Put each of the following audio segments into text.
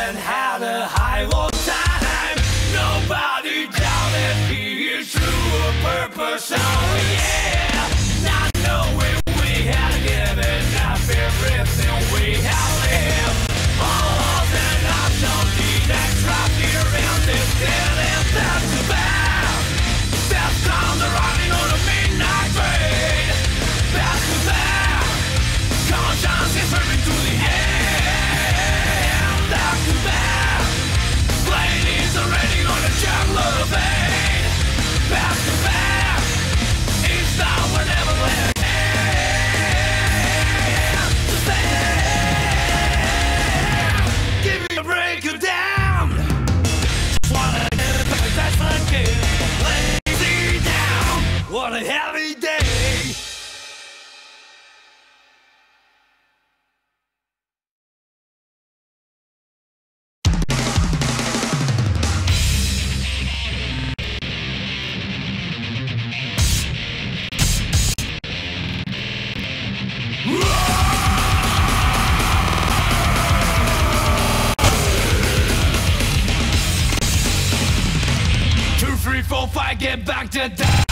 And had a high old time. Nobody doubted he is true a purpose. Oh yeah. Two, three, four, five, get back to that.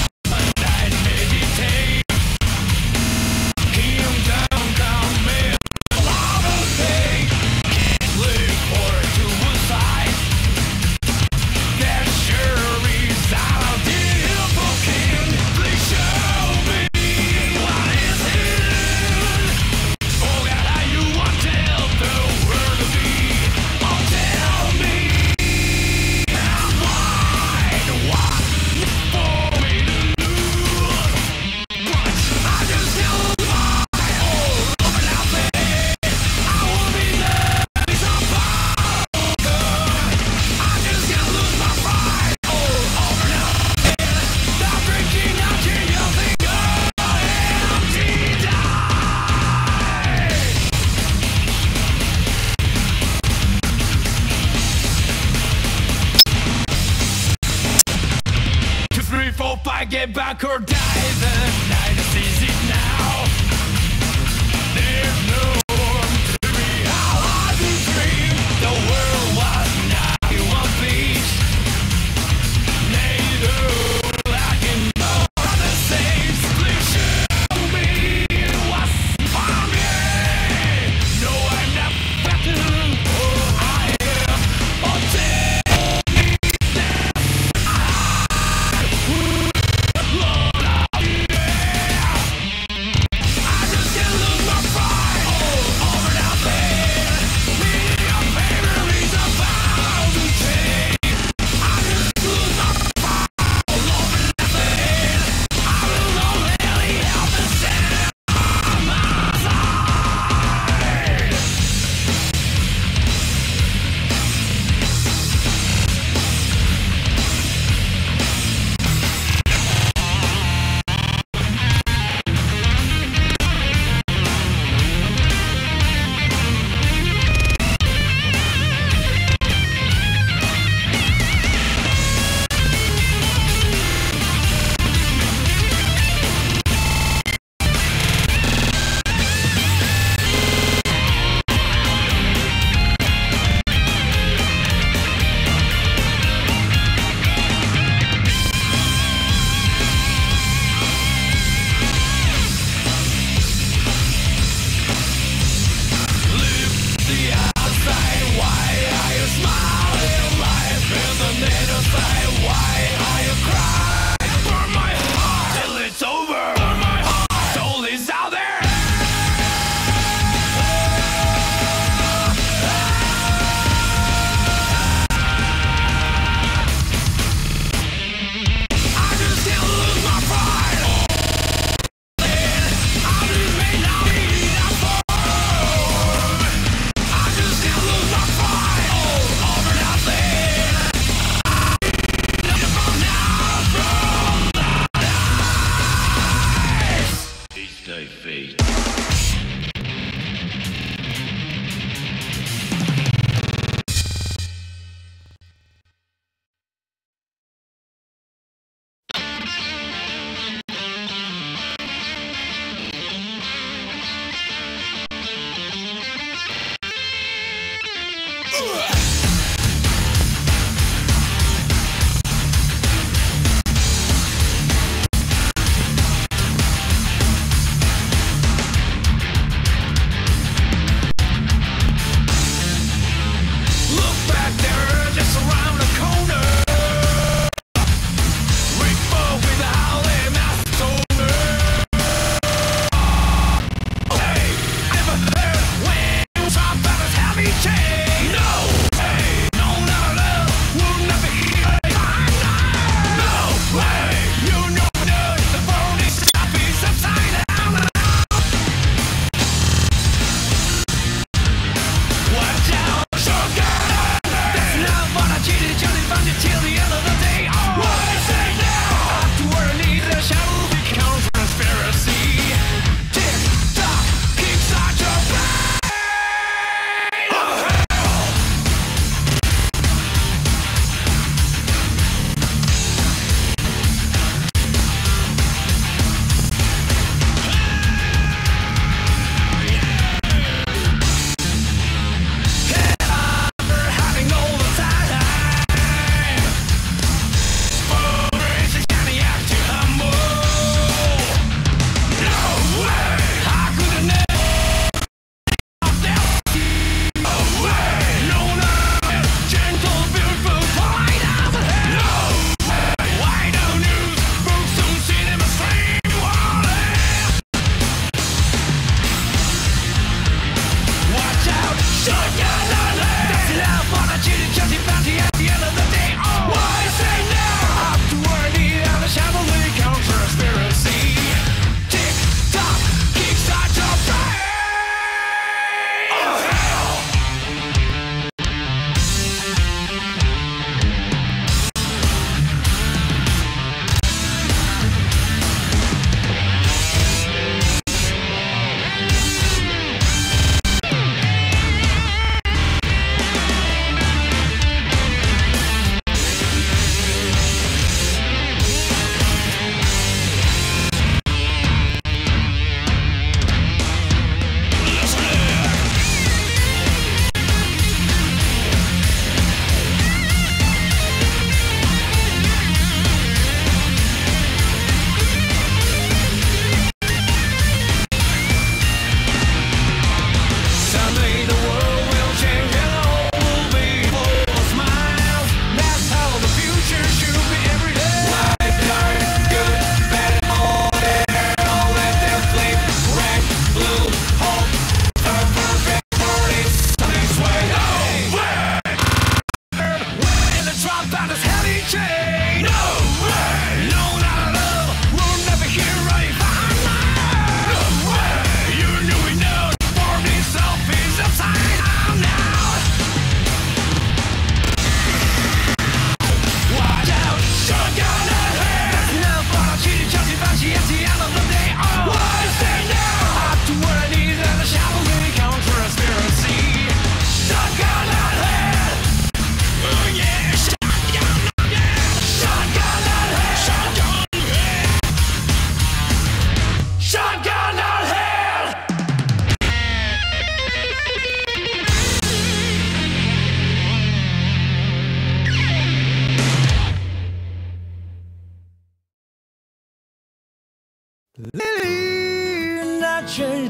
her down.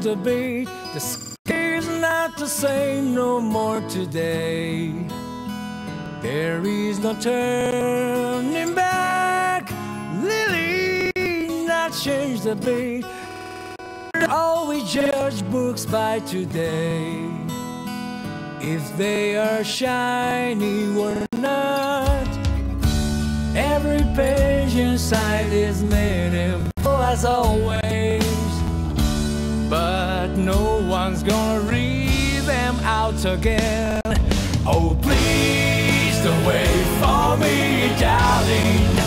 to be. The scare's not the same no more today. There is no turning back. Lily, not change the beat. All we judge books by today. If they are shiny or not, every page inside is made of oh, as always. But no one's gonna read them out again. Oh, please, don't wait for me, darling.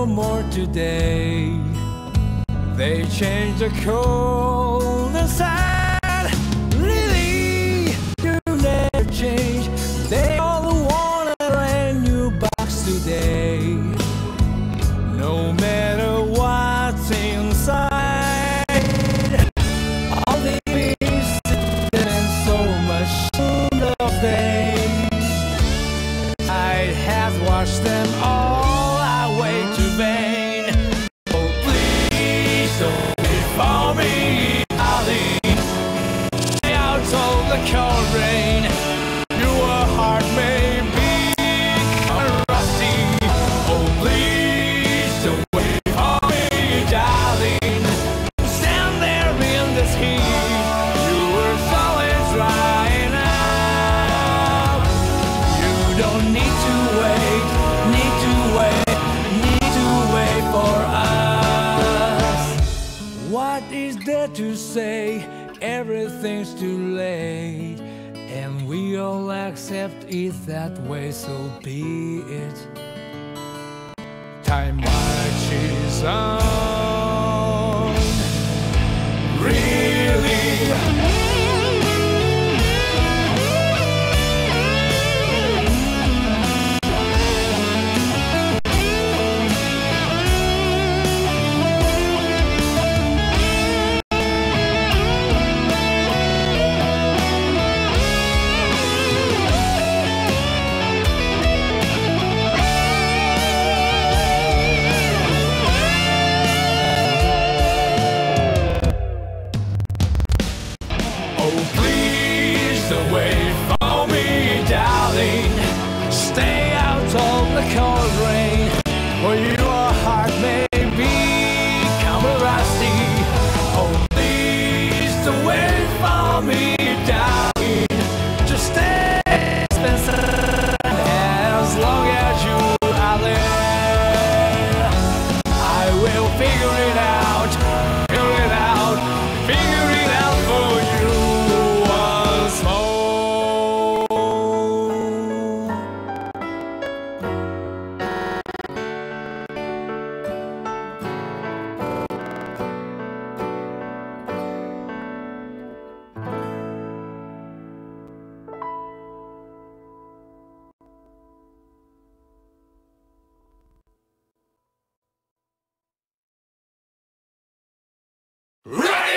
no more today. They change the cold inside. to say? Everything's too late. And we all accept it that way so be it. Time marches on. Really? Ready!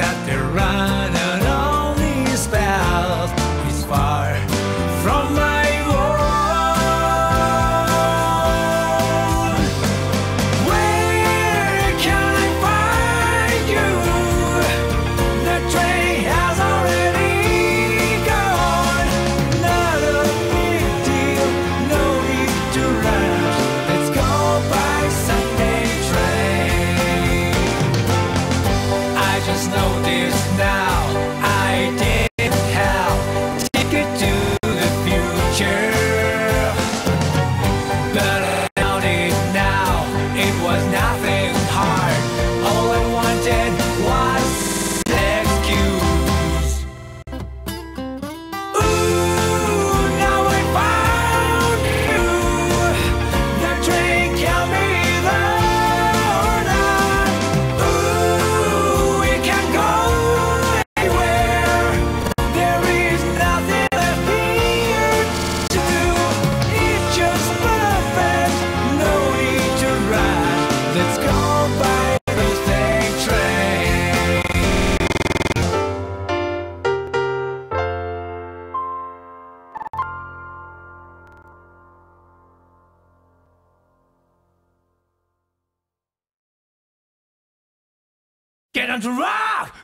out there run.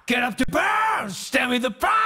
Get up to burn! Stand with the fire!